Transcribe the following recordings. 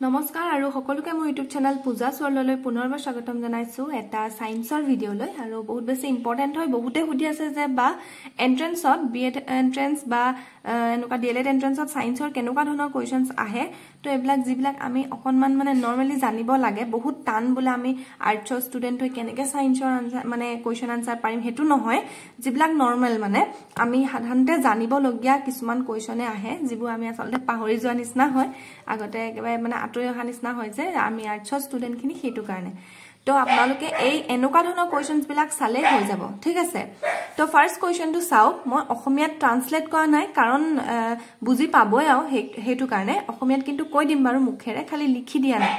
নমস্কাৰ আৰু সকলোকে মোৰ ইউটিউব চেনেল পূজা ছোৱালীলৈ পুনৰবাৰ স্বাগতম জনাইছোঁ। এটা ছায়েন্সৰ ভিডিঅ'লৈ আৰু বহুত বেছি ইম্পৰ্টেণ্ট হয় বহুতে সুধি আছে যে বা এণ্ট্ৰেঞ্চত বি এড এণ্ট্ৰেঞ্চ বা এনেকুৱা ডি এল এড এণ্ট্ৰেঞ্চত ছায়েন্সৰ কেনেকুৱা ধৰণৰ কুৱেশ্যনছ আহে তো এইবিলাক যিবিলাক আমি অকণমান মানে নৰ্মেলি জানিব লাগে বহুত টান বোলে আমি আৰ্টছৰ ষ্টুডেণ্ট হৈ কেনেকৈ ছায়েন্সৰ আনচাৰ মানে কুৱেশ্যন আনচাৰ পাৰিম সেইটো নহয়। যিবিলাক নৰ্মেল মানে আমি সাধাৰণতে জানিবলগীয়া কিছুমান কুৱেশ্যনে আহে যিবোৰ আমি আচলতে পাহৰি যোৱা নিচিনা হয়। আগতে একেবাৰে মানে আঁতৰি অহা নিচিনা হয় যে আমি আৰ্টছৰ ষ্টুডেণ্টখিনি সেইটো কাৰণে। তো আপোনালোকে এই এনেকুৱা ধৰণৰ কুৱেশ্যনছবিলাক চালেই হৈ যাব। ঠিক আছে? তো ফাৰ্ষ্ট কুৱেশ্যনটো চাওক মই অসমীয়াত ট্ৰান্সলেট কৰা নাই কাৰণ বুজি পাবই আৰু সেইটো কাৰণে। অসমীয়াত কিন্তু কৈ দিম বাৰু মুখেৰে খালি লিখি দিয়া নাই।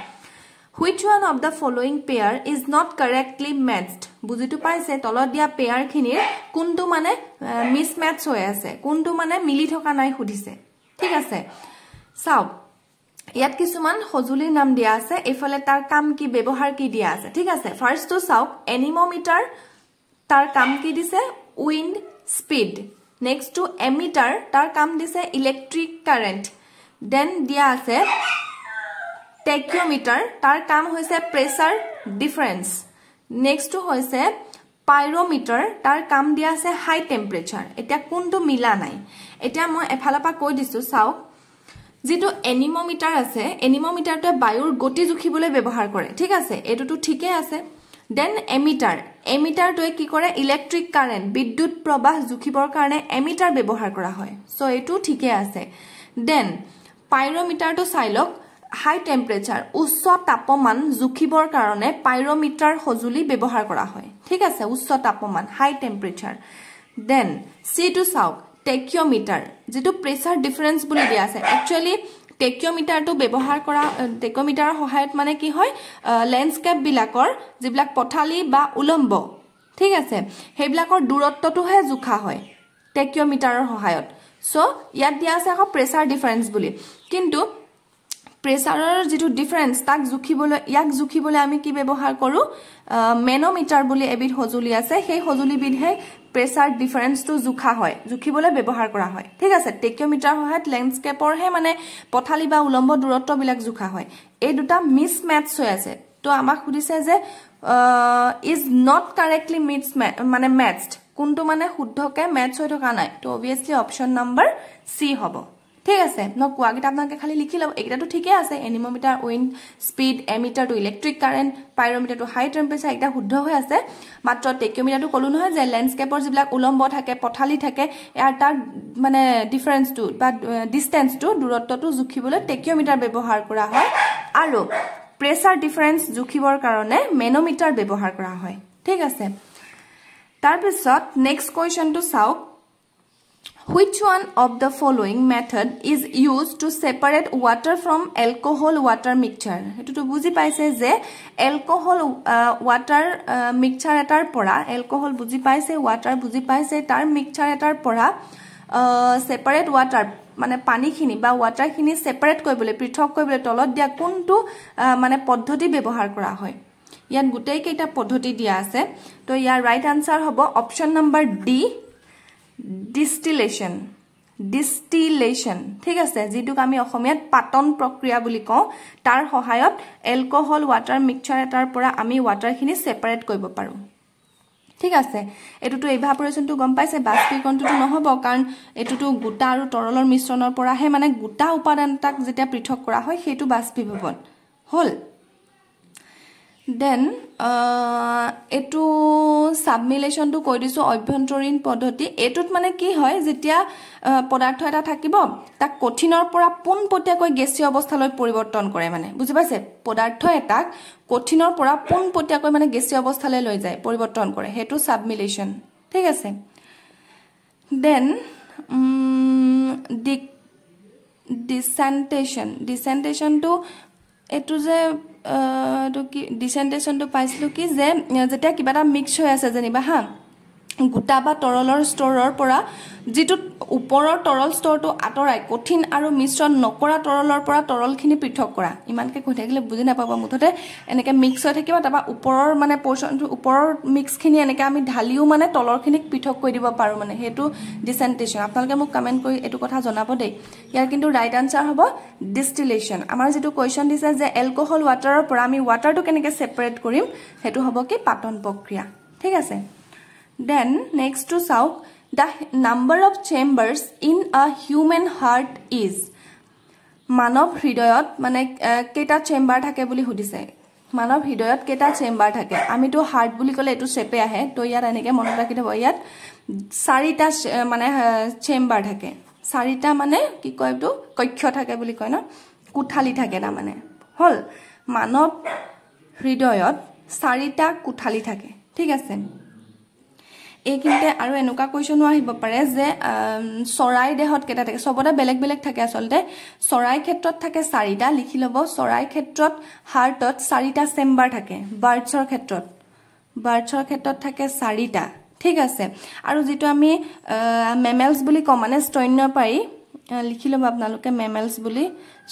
Which one of the following pair is not correctly matched বুজিটো পাইছে তলত দিয়া পেয়াৰখিনিৰ কোনটো মানে মিছ মেটছ হৈ আছে কোনটো মানে মিলি থকা নাই সুধিছে। ঠিক আছে? চাওক ইয়াত কিছুমান সঁজুলিৰ নাম দিয়া আছে এইফালে তাৰ কাম কি ব্যৱহাৰ কি দিয়া আছে ঠিক আছে? ফাৰ্ষ্টটো চাওক এনিমমিটাৰ তাৰ কাম কি দিছে? উইণ্ড স্পীড নেক্সটটো এমিটাৰ তাৰ কাম দিছে ইলেক্ট্ৰিক কাৰেণ্ট দেন দিয়া আছে টেকিঅমিটাৰ তাৰ কাম হৈছে প্ৰেচাৰ ডিফাৰেঞ্চ নেক্সটটো হৈছে পাইৰমিটাৰ তাৰ কাম দিয়া আছে হাই টেম্পাৰেচাৰ এতিয়া কোনটো মিলা নাই? এতিয়া মই এফালৰ পৰা কৈ দিছো চাওক। যিটো এনিমমিটাৰ আছে এনিমমিটাৰটোৱে বায়ুৰ গতি জুখিবলৈ ব্যৱহাৰ কৰে। ঠিক আছে? এইটোতো ঠিকেই আছে। দেন এমিটাৰ এমিটাৰটোৱে কি কৰে? ইলেক্ট্ৰিক কাৰেণ্ট বিদ্যুৎ প্ৰবাহ জুখিবৰ কাৰণে এমিটাৰ ব্যৱহাৰ কৰা হয়। চ' এইটো ঠিকে আছে। দেন পাইৰমিটাৰটো চাই লওক। হাই টেম্পাৰেচাৰ উচ্চ তাপমান জুখিবৰ কাৰণে পাইৰমিটাৰ সঁজুলি ব্যৱহাৰ কৰা হয়। ঠিক আছে? উচ্চ তাপমান হাই টেম্পাৰেচাৰ দেন চিটো চাওক। টেকিঅমিটাৰ যিটো প্ৰেচাৰ ডিফাৰেঞ্চ বুলি দিয়া আছে। একচুৱেলি টেকিঅমিটাৰটো ব্যৱহাৰ কৰা টেকিঅমিটাৰৰ সহায়ত মানে কি হয় লেণ্ডস্কেপবিলাকৰ যিবিলাক পথালি বা উলম্ব ঠিক আছে সেইবিলাকৰ দূৰত্বটোহে জোখা হয় টেকিঅমিটাৰৰ সহায়ত। চ' ইয়াত দিয়া আছে আকৌ প্ৰেচাৰ ডিফাৰেঞ্চ বুলি। কিন্তু প্ৰেচাৰৰ যিটো ডিফাৰেঞ্চ তাক জুখিবলৈ ইয়াক জুখিবলৈ আমি কি ব্যৱহাৰ কৰোঁ? মেনমিটাৰ বুলি এবিধ সঁজুলি আছে সেই সঁজুলিবিধহে প্ৰেচাৰ ডিফাৰেঞ্চটো জোখা হয় জুখিবলৈ ব্যৱহাৰ কৰা হয়। ঠিক আছে টেকিঅমিটাৰ সহায়ত লেণ্ডস্কেপৰহে মানে পথালি বা উলম্ব দূৰত্ববিলাক জোখা হয়। এই দুটা মিছ মেটছ হৈ আছে। তো আমাক সুধিছে যে ইজ নট কাৰেক্টলি মিটছ মানে মেটছড কোনটো মানে শুদ্ধকে মেটছ হৈ থকা নাই? তো অভিয়াছলি অপশ্যন নম্বৰ চি হ'ব। ঠিক আছে ন কোৱাকেইটা আপোনালোকে খালি লিখি ল'ব। এইকেইটাটো ঠিকে আছে এনিমমিটাৰ উইণ্ড স্পীড এমিটাৰটো ইলেক্ট্ৰিক কাৰেণ্ট পাইৰমিটাৰটো হাই টেম্পাৰেচাৰ এইকেইটা শুদ্ধ হৈ আছে। মাত্ৰ টেকিঅমিটাৰটো ক'লো নহয় যে লেণ্ডস্কেপৰ যিবিলাক উলম্ব থাকে পথালি থাকে ইয়াৰ তাৰ মানে ডিফাৰেঞ্চটো বা ডিষ্টেঞ্চটো দূৰত্বটো জুখিবলৈ টেকিঅমিটাৰ ব্যৱহাৰ কৰা হয়। আৰু প্ৰেচাৰ ডিফাৰেঞ্চ জুখিবৰ কাৰণে মেনমিটাৰ ব্যৱহাৰ কৰা হয়। ঠিক আছে। তাৰপিছত নেক্সট কুৱেশ্যনটো চাওক। Which one of the following method is used to separate water from alcohol water mixture? এইটোতো বুজি পাইছে যে এলকহল ৱাটাৰ মিক্সাৰ এটাৰ পৰা এলকহল বুজি পাইছে ৱাটাৰ বুজি পাইছে তাৰ মিক্সাৰ এটাৰ পৰা ছেপাৰেট ৱাটাৰ মানে পানীখিনি বা ৱাটাৰখিনি ছেপাৰেট কৰিবলৈ পৃথক কৰিবলৈ তলত দিয়া কোনটো মানে পদ্ধতি ব্যৱহাৰ কৰা হয় ইয়াত গোটেইকেইটা পদ্ধতি দিয়া আছে তো ইয়াৰ ৰাইট আনচাৰ হ'ব option number D distillation distillation ঠিক আছে যিটোক আমি অসমীয়াত পাতন প্ৰক্ৰিয়া বুলি কওঁ তাৰ সহায়ত এলকহল ৱাটাৰ মিক্সাৰ এটাৰ পৰা আমি ৱাটাৰখিনি ছেপাৰেট কৰিব পাৰোঁ। ঠিক আছে এইটোতো ইভাপৰেশ্যনটো গম পাইছে বাষ্পীকৰণটোতো নহ'ব কাৰণ এইটোতো গোটা আৰু তৰলৰ মিশ্ৰণৰ পৰাহে মানে গোটা উপাদান এটাক যেতিয়া পৃথক কৰা হয় সেইটো বাষ্পীভৱন। হ'ল। দেন এইটো ছাবমিলেশ্যনটো কৈ দিছোঁ অভ্যন্তৰীণ পদ্ধতি। এইটোত মানে কি হয় যেতিয়া পদাৰ্থ এটা থাকিব তাক কঠিনৰ পৰা পোনপটীয়াকৈ গেছীয় অৱস্থালৈ পৰিৱৰ্তন কৰে মানে। বুজি পাইছে? পদাৰ্থ এটাক কঠিনৰ পৰা পোনপটীয়াকৈ মানে গেছীয় অৱস্থালৈ লৈ যায় পৰিৱৰ্তন কৰে। সেইটো ছাবমিলেশ্যন ঠিক আছে? দেন ডিচেণ্টেশ্যন ডিচেণ্টেশ্যনটো এইটো যে ডিচেণ্টেশ্যনটো পাইছিলোঁ কি যে যেতিয়া কিবা এটা মিক্স হৈ আছে যেনিবা হা গোটা বা তৰলৰ স্তৰৰ পৰা যিটো ওপৰৰ তৰল স্তৰটো আঁতৰাই কঠিন আৰু মিশ্ৰণ নকৰা তৰলৰ পৰা তৰলখিনি পৃথক কৰা। ইমানকৈ কৈ থাকিলে বুজি নাপাব মুঠতে। এনেকৈ মিক্স হৈ থাকিব তাৰপৰা ওপৰৰ মানে পৰ্চনটো ওপৰৰ মিক্সখিনি এনেকৈ আমি ঢালিও মানে তলৰখিনিক পৃথক কৰি দিব পাৰোঁ মানে। সেইটো ডিচেণ্টেশ্যন আপোনালোকে মোক কমেণ্ট কৰি এইটো কথা জনাব দেই। ইয়াৰ কিন্তু ৰাইট আনচাৰ হ'ব ডিষ্টিলেশ্যন আমাৰ যিটো কুৱেশ্যন দিছে যে এলকহল ৱাটাৰৰ পৰা আমি ৱাটাৰটো কেনেকৈ ছেপাৰেট কৰিম সেইটো হ'ব কি পাতন প্ৰক্ৰিয়া। ঠিক আছে? দেন নেক্সটটো চাওক the number of chambers in a human heart is মানৱ হৃদয়ত মানে কেইটা চেম্বাৰ থাকে বুলি সুধিছে? মানৱ হৃদয়ত কেইটা চেম্বাৰ থাকে? আমিতো হাৰ্ট বুলি ক'লে এইটো চেপে আহে তো ইয়াত এনেকৈ মনত ৰাখি থ'ব। ইয়াত চাৰিটা মানে চেম্বাৰ থাকে। চাৰিটা মানে কি কয় এইটো? কক্ষ থাকে বুলি কয় ন? কোঠালি থাকে তাৰমানে। হ'ল? মানৱ হৃদয়ত চাৰিটা কোঠালি থাকে। ঠিক আছে? এইখিনিতে আৰু এনেকুৱা কুৱেশ্যনো আহিব পাৰে যে চৰাই দেহত কেইটা থাকে? চবতে বেলেগ বেলেগ থাকে আচলতে। চৰাই ক্ষেত্ৰত থাকে চাৰিটা লিখি ল'ব। চৰাই ক্ষেত্ৰত হাৰ্টত চাৰিটা চেম্বাৰ থাকে বাৰ্ডছৰ ক্ষেত্ৰত। বাৰ্ডছৰ ক্ষেত্ৰত থাকে চাৰিটা। ঠিক আছে। আৰু যিটো আমি মেমেলছ বুলি কওঁ মানে স্তন্যপায়ী লিখি ল'ব আপোনালোকে মেমেলছ বুলি।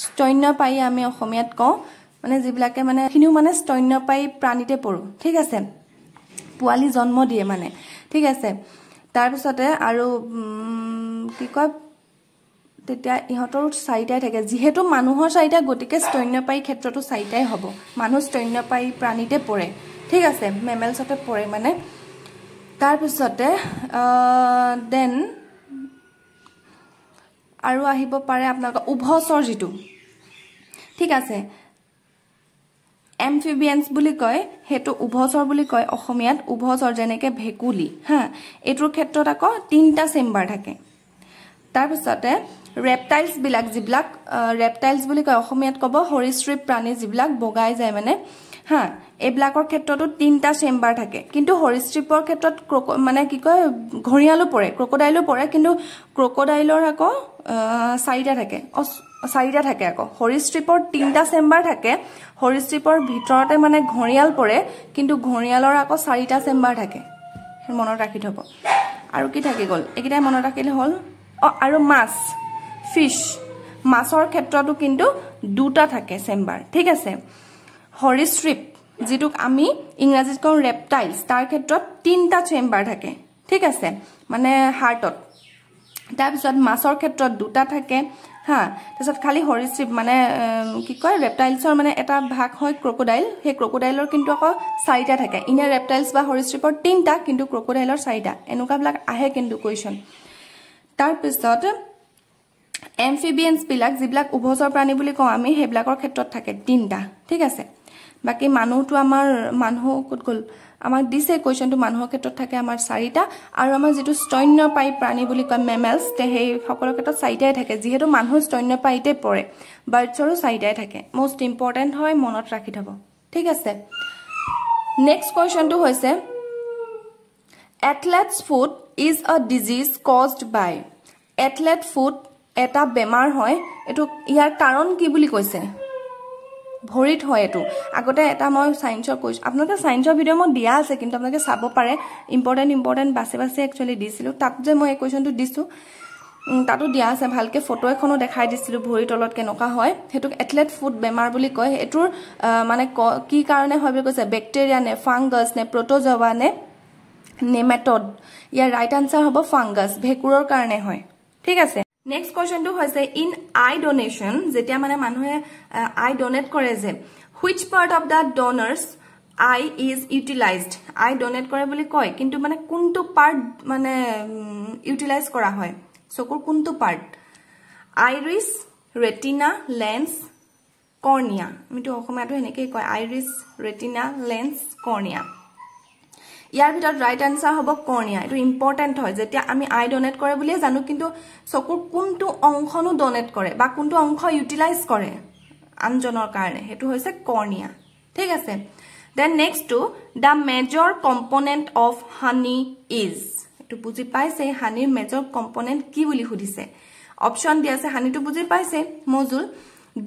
স্তন্যপায়ী আমি অসমীয়াত কওঁ। মানে যিবিলাকে মানে সেইখিনিও মানে স্তন্যপায়ী প্ৰাণীতে পৰোঁ। ঠিক আছে। পোৱালি জন্ম দিয়ে মানে। ঠিক আছে? তাৰপিছতে আৰু কি কয় তেতিয়া ইহঁতৰো চাৰিটাই থাকে। যিহেতু মানুহৰ চাৰিটা গতিকে স্তন্যপায়ী ক্ষেত্ৰতো চাৰিটাই হ'ব। মানুহ স্তন্যপায়ী প্ৰাণীতে পৰে। ঠিক আছে? মেমেলছতে পৰে মানে। তাৰপিছতে দেন আৰু আহিব পাৰে আপোনালোকৰ উভচৰ যিটো। ঠিক আছে? এমফিবিয়েন্স বুলি কয় সেইটো উভচৰ বুলি কয় অসমীয়াত উভচৰ যেনেকৈ ভেকুলী হা এইটোৰ ক্ষেত্ৰত আকৌ তিনিটা চেম্বাৰ থাকে। তাৰপিছতে ৰেপটাইলছবিলাক যিবিলাক ৰেপটাইলছ বুলি কয় অসমীয়াত ক'ব সৰীসৃপ প্ৰাণী যিবিলাক বগাই যায় মানে হা এইবিলাকৰ ক্ষেত্ৰতো তিনিটা চেম্বাৰ থাকে। কিন্তু সৰীসৃপৰ ক্ষেত্ৰত ক্ৰক মানে কি কয় ঘঁৰিয়ালো পৰে ক্ৰকডাইলো পৰে কিন্তু ক্ৰকডাইলৰ আকৌ চাৰিটা থাকে। চাৰিটা থাকে আকৌ। সৰীসৃপৰ তিনিটা চেম্বাৰ থাকে। সৰীসৃপৰ ভিতৰতে মানে ঘঁৰিয়াল পৰে কিন্তু ঘঁৰিয়ালৰ আকৌ চাৰিটা চেম্বাৰ থাকে। মনত ৰাখি থ'ব। আৰু কি থাকি গ'ল? এইকেইটাই মনত ৰাখিলে হ'ল। অঁ আৰু মাছ। ফিছ। মাছৰ ক্ষেত্ৰতো কিন্তু দুটা থাকে চেম্বাৰ। ঠিক আছে? সৰীসৃপ যিটোক আমি ইংৰাজীত কওঁ ৰেপটাইলছ তাৰ ক্ষেত্ৰত তিনিটা চেম্বাৰ থাকে ঠিক আছে? মানে হাৰ্টত তাৰপিছত মাছৰ ক্ষেত্ৰত দুটা থাকে হা? তাৰপিছত খালি সৰীসৃপ মানে কি কয়? ৰেপটাইলছৰ মানে এটা ভাগ হয় ক্ৰকডাইল সেই ক্ৰকডাইলৰ কিন্তু আকৌ চাৰিটা থাকে। ইনে ৰেপটাইলছ বা সৰীসৃপৰ তিনিটা কিন্তু ক্ৰকডাইলৰ চাৰিটা। এনেকুৱাবিলাক আহে কিন্তু কুৱেশ্যন তাৰপিছত এমফিবিয়েন্সবিলাক যিবিলাক উভচৰ প্ৰাণী বুলি কওঁ আমি সেইবিলাকৰ ক্ষেত্ৰত থাকে তিনিটা ঠিক আছে? বাকী মানুহটো আমাৰ মানুহ ক'ত গ'ল? আমাক দিছে কুৱেশ্যনটো মানুহৰ ক্ষেত্ৰত থাকে আমাৰ চাৰিটা আৰু আমাৰ যিটো স্তন্যপায়ী প্ৰাণী বুলি কয় মেমেলছ সেই সকলৰ ক্ষেত্ৰত চাৰিটাই থাকে। যিহেতু মানুহ স্তন্যপায়ীতে পৰে বাৰ্ডছৰো চাৰিটাই থাকে। মষ্ট ইম্পৰ্টেণ্ট হয় মনত ৰাখি থ'ব। ঠিক আছে। নেক্সট কুৱেশ্যনটো হৈছে athlete's foot is a disease caused by athlete foot এটা বেমাৰ হয় এইটো ইয়াৰ কাৰণ কি বুলি কৈছে? ভৰিত হয় এইটো। আগতে এটা মই ছায়েন্সৰ কৈছোঁ আপোনালোকে ছায়েন্সৰ ভিডিঅ' মই দিয়া আছে কিন্তু আপোনালোকে চাব পাৰে। ইম্পৰ্টেণ্ট ইম্পৰ্টেণ্ট বাছে বাছে একচুৱেলি দিছিলোঁ। তাত যে মই এই কুৱেশ্যনটো দিছোঁ তাতো দিয়া আছে। ভালকৈ ফটো এখনো দেখাই দিছিলোঁ ভৰিৰ তলত কেনেকুৱা হয়। সেইটোক এথলেট ফুড বেমাৰ বুলি কয়। এইটোৰ মানে কি কাৰণে হয় বুলি কৈছে? বেক্টেৰিয়া নে ফাংগাছ নে প্ৰট'জৱা নে নেমেটড ইয়াৰ ৰাইট আনচাৰ হ'ব ফাংগাছ ভেঁকুৰৰ কাৰণে হয়। ঠিক আছে? নেক্সট কুৱেশ্যনটো হৈছে ইন আই ডনেশ্যন যেতিয়া মানে মানুহে আই ডনেট কৰে যে which part of the donors eye is utilised eye donate কৰে বুলি কয় কিন্তু মানে কোনটো পাৰ্ট মানে ইউটিলাইজ কৰা হয়? চকুৰ কোনটো part iris retina lens cornea আমিতো অসমীয়াটো সেনেকেই কয় আইৰিছ ৰেটিনা লেন্স কৰ্ণিয়া ইয়াৰ ভিতৰত ৰাইট আনচাৰ হ'ব কৰ্ণিয়া। এইটো ইম্পৰ্টেণ্ট হয়। যেতিয়া আমি আই ডনেট কৰে বুলিয়ে জানো কিন্তু চকুৰ কোনটো অংশনো ডনেট কৰে বা কোনটো অংশ ইউটিলাইজ কৰে আনজনৰ কাৰণে। সেইটো হৈছে কৰ্ণিয়া। ঠিক আছে? Then নেক্সটটো the major component of honey is এইটো বুজি পাইছে? হানিৰ মেজৰ কম্পনেণ্ট কি বুলি সুধিছে? অপশ্যন দিয়া আছে হানিটো বুজি পাইছে? মজুল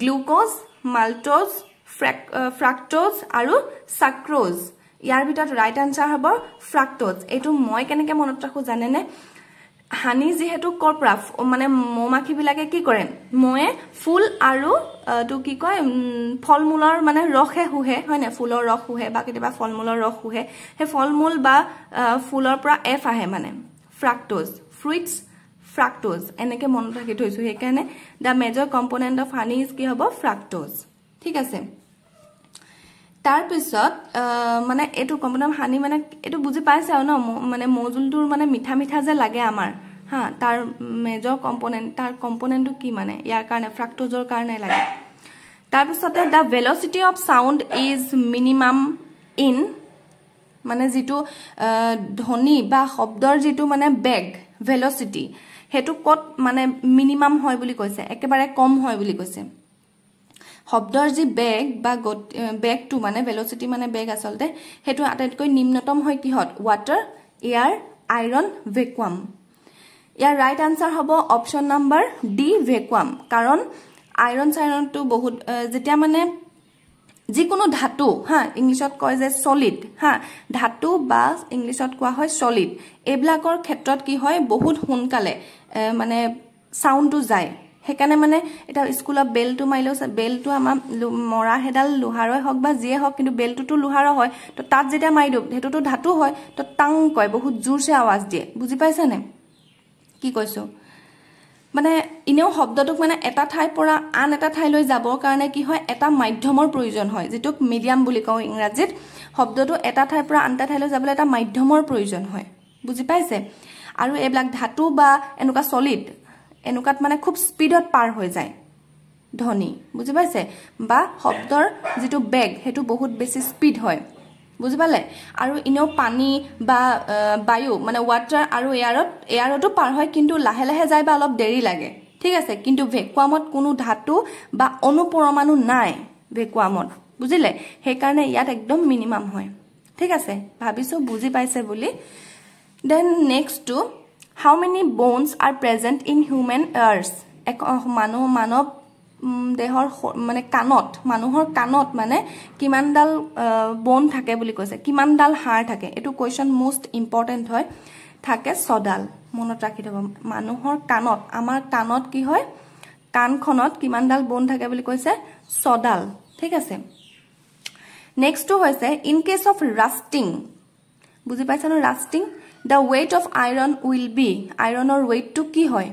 গ্লুক'জ মাল্ট'জ ফ্ৰেক্ট'জ আৰু চাক্ৰ'জ ইয়াৰ ভিতৰত ৰাইট আনচাৰ হ'ব ফ্ৰাক্ট'জ এইটো মই কেনেকৈ মনত ৰাখোঁ জানেনে? হানি যিহেতু কৰ্পৰা মানে মৌ মাখিবিলাকে কি কৰে? ময়ে ফুল আৰু এইটো কি কয় ফল মূলৰ মানে ৰসহে শুহে হয় নাই? ফুলৰ ৰস শুহে বা কেতিয়াবা ফল মূলৰ ৰস শুহে। সেই ফল মূল বা ফুলৰ পৰা এফ আহে মানে। ফ্ৰাক্ট'জ ফ্ৰুইটছ ফ্ৰাক্ট'জ এনেকৈ মনত ৰাখি থৈছোঁ। সেইকাৰণে the major component of honey is কি হ'ব? ফ্ৰাক্ট'জ ঠিক আছে। তাৰপিছত মানে এইটো কম্পনেণ্ট হানি মানে এইটো বুজি পাইছে আৰু ন মানে মৌজোলটোৰ মানে মিঠা মিঠা যে লাগে আমাৰ হা তাৰ মেজৰ কম্পনেণ্ট তাৰ কম্পনেণ্টটো কি মানে ইয়াৰ কাৰণে ফ্ৰাক্ট'জৰ কাৰণে লাগে। তাৰপিছতে the velocity of sound is minimum in মানে যিটো ধ্বনি বা শব্দৰ যিটো মানে বেগ ভেলচিটি সেইটো ক'ত মানে মিনিমাম হয় বুলি কৈছে একেবাৰে কম হয় বুলি কৈছে। শব্দৰ যি বেগ বা বেগটো মানে ভেলচিটি মানে বেগ আচলতে সেইটো আটাইতকৈ নিম্নতম হয় কিহত? ৱাটাৰ এয়াৰ আইৰণ ভেকুৱাম ইয়াৰ ৰাইট আনচাৰ হ'ব অপশ্যন নাম্বাৰ ডি ভেকুৱাম কাৰণ আইৰণ চাইৰণটো বহুত যেতিয়া মানে যিকোনো ধাতু হা ইংলিছত কয় যে চলিড হা ধাতু বা ইংলিছত কোৱা হয় চলিড এইবিলাকৰ ক্ষেত্ৰত কি হয়? বহুত সোনকালে মানে চাউণ্ডটো যায়। সেইকাৰণে মানে এতিয়া স্কুলত বেলটো মাৰিলেও বেলটো আমাৰ মৰা সেইডাল লোহাৰই হওক বা যিয়ে হওক কিন্তু বেলটোতো লোহাৰৰ হয়। তো তাত যেতিয়া মাৰি দিওঁ সেইটোতো ধাতু হয় তো টাং কয় বহুত জোৰচে আৱাজ দিয়ে। বুজি পাইছেনে কি কৈছোঁ? মানে এনেও শব্দটোক মানে এটা ঠাইৰ পৰা আন এটা ঠাইলৈ যাবৰ কাৰণে কি হয় এটা মাধ্যমৰ প্ৰয়োজন হয় যিটোক মিডিয়াম বুলি কওঁ ইংৰাজীত। শব্দটো এটা ঠাইৰ পৰা আন এটা ঠাইলৈ যাবলৈ এটা মাধ্যমৰ প্ৰয়োজন হয়। বুজি পাইছে? আৰু এইবিলাক ধাতু বা এনেকুৱা চলিড এনেকুৱাত মানে খুব স্পীডত পাৰ হৈ যায়। ধ্বনি বুজি পাইছে? বা শব্দৰ যিটো বেগ সেইটো বহুত বেছি স্পীড হয়। বুজি পালে? আৰু এনেও পানী বা বায়ু মানে ৱাটাৰ আৰু এয়াৰত এয়াৰতো পাৰ হয় কিন্তু লাহে লাহে যায় বা অলপ দেৰি লাগে। ঠিক আছে? কিন্তু ভেকুৱামত কোনো ধাতু বা অনুপৰমাণু নাই ভেকুৱামত বুজিলে? সেইকাৰণে ইয়াত একদম মিনিমাম হয়। ঠিক আছে? ভাবিছোঁ বুজি পাইছে বুলি। Then নেক্সটটো how many bones are present in human ears এক মানুহ মানৱ দেহৰ মানে কাণত মানুহৰ কাণত মানে কিমানডাল বন থাকে বুলি কৈছে কিমানডাল হাড় থাকে? এইটো কুৱেশ্যন মষ্ট ইম্পৰ্টেণ্ট হয়। থাকে ছডাল মনত ৰাখি থ'ব। মানুহৰ কাণত আমাৰ কাণত কি হয়? কাণখনত কিমানডাল বন থাকে বুলি কৈছে? ছডাল ঠিক আছে। নেক্সটটো হৈছে ইন কেছ অফ ৰাষ্টিং বুজি পাইছে ন rusting the weight of iron will be আইৰণৰ ৱেইটটো কি হয়?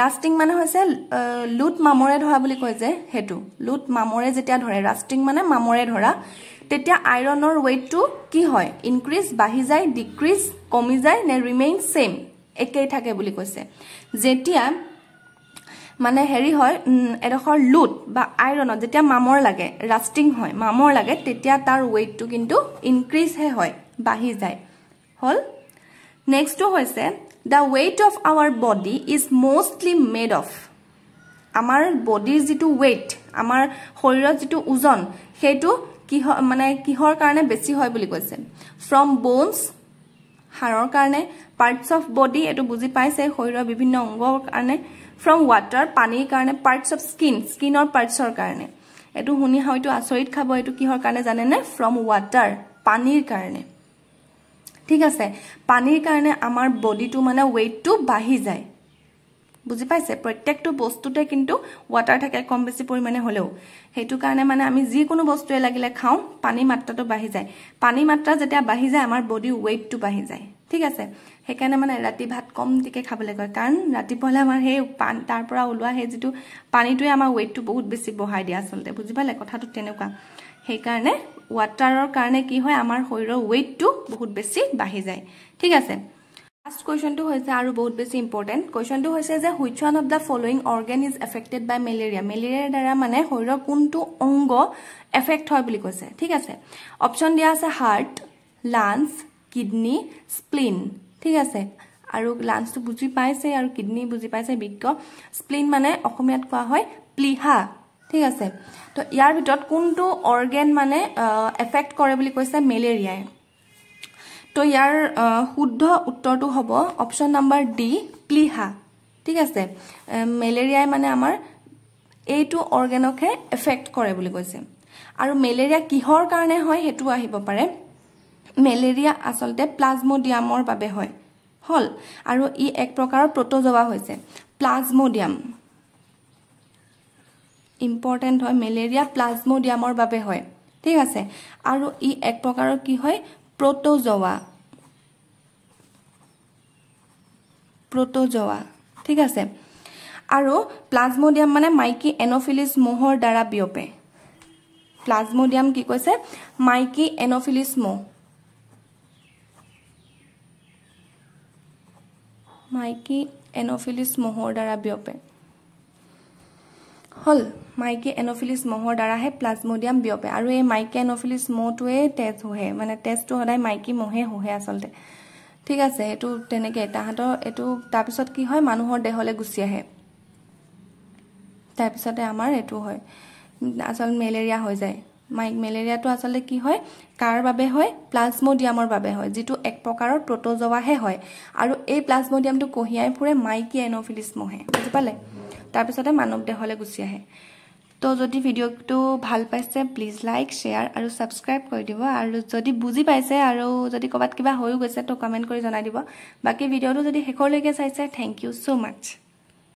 ৰাষ্টিং মানে হৈছে লুট মামৰে ধৰা বুলি কয় যে সেইটো। লুট মামৰে যেতিয়া ধৰে ৰাষ্টিং মানে মামৰে ধৰা। তেতিয়া আইৰণৰ ৱেইটটো কি হয়? ইনক্ৰিজ বাঢ়ি যায় ডিক্ৰিজ কমি যায় নে ৰিমেইন ছেইম একেই থাকে বুলি কৈছে। যেতিয়া মানে হেৰি হয় এডোখৰ লুট বা আইৰণত যেতিয়া মামৰ লাগে ৰাষ্টিং হয় মামৰ লাগে তেতিয়া তাৰ ৱেইটটো কিন্তু ইনক্ৰিজহে হয় বাঢ়ি যায়। হ'ল? নেক্সটটো হৈছে the weight of our body is mostly made of আমাৰ বডিৰ যিটো ৱেইট আমাৰ শৰীৰত যিটো ওজন সেইটো কিহ মানে কিহৰ কাৰণে বেছি হয় বুলি কৈছে? ফ্ৰম বনছ হাড়ৰ কাৰণে পাৰ্টছ অফ বডি এইটো বুজি পাইছে শৰীৰৰ বিভিন্ন অংগৰ কাৰণে। ফ্ৰম ৱাটাৰ পানীৰ কাৰণে পাৰ্টছ অফ স্কিন স্কিনৰ পাৰ্টছৰ কাৰণে। এইটো শুনি হয়তো আচৰিত খাব এইটো কিহৰ কাৰণে জানেনে? ফ্ৰম ৱাটাৰ পানীৰ কাৰণে। ঠিক আছে পানীৰ কাৰণে আমাৰ বডিটো মানে ৱেইটটো বাঢ়ি যায়। বুজি পাইছে? প্ৰত্যেকটো বস্তুতে কিন্তু ৱাটাৰ থাকে কম বেছি পৰিমাণে হ'লেও। সেইটো কাৰণে মানে আমি যিকোনো বস্তুৱে লাগিলে খাওঁ পানীৰ মাত্ৰাটো বাঢ়ি যায়। পানীৰ মাত্ৰা যেতিয়া বাঢ়ি যায় আমাৰ বডিৰ ৱেইটটো বাঢ়ি যায়। ঠিক আছে? সেইকাৰণে মানে ৰাতি ভাত কমটিকৈ খাবলৈ কয়। কাৰণ ৰাতিপুৱালৈ আমাৰ সেই পান তাৰ পৰা ওলোৱা সেই যিটো পানীটোৱে আমাৰ ৱেইটটো বহুত বেছি বঢ়াই দিয়ে আচলতে। বুজি পালে? কথাটো তেনেকুৱা। সেইকাৰণে ৱাটাৰৰ কাৰণে কি হয় আমাৰ শৰীৰৰ ৱেইটটো বহুত বেছি বাঢ়ি যায়। ঠিক আছে? লাষ্ট কুৱেশ্যনটো হৈছে আৰু বহুত বেছি ইম্পৰ্টেণ্ট কুৱেশ্যনটো হৈছে যে which one of the following organ is affected by malaria মেলেৰিয়াৰ দ্বাৰা মানে শৰীৰৰ কোনটো অংগ এফেক্ট হয় বুলি কৈছে। ঠিক আছে? অপশ্যন দিয়া আছে হাৰ্ট লাঞ্চ কিডনী স্প্লিন ঠিক আছে? আৰু লাঞ্চটো বুজি পাইছে আৰু কিডনী বুজি পাইছে বৃক্ক স্প্লিন মানে অসমীয়াত কোৱা হয় প্লিহা। ঠিক আছে। তো ইয়াৰ ভিতৰত কোনটো অৰ্গেন মানে এফেক্ট কৰে বুলি কৈছে মেলেৰিয়াই? তো ইয়াৰ শুদ্ধ উত্তৰটো হ'ব অপশ্যন নাম্বাৰ ডি প্লিহা। ঠিক আছে। মেলেৰিয়াই মানে আমাৰ এইটো অৰ্গেনকহে এফেক্ট কৰে বুলি কৈছে। আৰু মেলেৰিয়া কিহৰ কাৰণে হয় সেইটো আহিব পাৰে। মেলেৰিয়া আচলতে প্লাজমডিয়ামৰ বাবে হয়। হ'ল। আৰু ই এক প্ৰকাৰৰ প্ৰটজোৱা হৈছে। প্লাজমডিয়াম। ইম্পৰ্টেণ্ট হয় মেলেৰিয়া প্লাজমডিয়ামৰ বাবে হয়। ঠিক আছে? আৰু ই এক প্ৰকাৰৰ কি হয়? প্ৰটজোৱা প্ৰটজোৱা ঠিক আছে? আৰু প্লাজমডিয়াম মানে মাইকী এনফিলিছ মহৰ দ্বাৰা বিয়পে। প্লাজমডিয়াম কি কৈছে? মাইকী এনফিলিছ মহ। মাইকী এনফিলিছ মহৰ দ্বাৰা বিয়পে। হ'ল মাইকী এনফিলিছ মহৰ দ্বাৰাহে প্লাজমডিয়াম বিয়পে আৰু এই মাইকী এনফিলিছ মহটোৱে তেজ শুহে মানে তেজটো সদায় মাইকী মহে শুহে আচলতে। ঠিক আছে এইটো তেনেকৈ তাহাঁতৰ এইটো তাৰপিছত কি হয় মানুহৰ দেহলৈ গুচি আহে। তাৰপিছতে আমাৰ এইটো হয় আচলতে মেলেৰিয়া হৈ যায়। মাইক মেলেৰিয়াটো আচলতে কি হয় কাৰ বাবে হয় প্লাজমডিয়ামৰ বাবে হয় যিটো এক প্ৰকাৰৰ প্ৰটজোৱাহে হয়। আৰু এই প্লাজমডিয়ামটো কঢ়িয়াই ফুৰে মাইকী এনফিলিছ মহে বুজি পালে? তাৰপিছতে মানৱ দেহলৈ গুচি আহে। তো যদি ভিডিঅ'টো ভাল পাইছে প্লিজ লাইক শ্বেয়াৰ আৰু ছাবস্ক্ৰাইব কৰি দিব। আৰু যদি বুজি পাইছে আৰু যদি ক'ৰবাত কিবা হৈও গৈছে তো কমেণ্ট কৰি জনাই দিব। বাকী ভিডিঅ'টো যদি শেষলৈকে চাইছে থেংক ইউ ছ' মাছ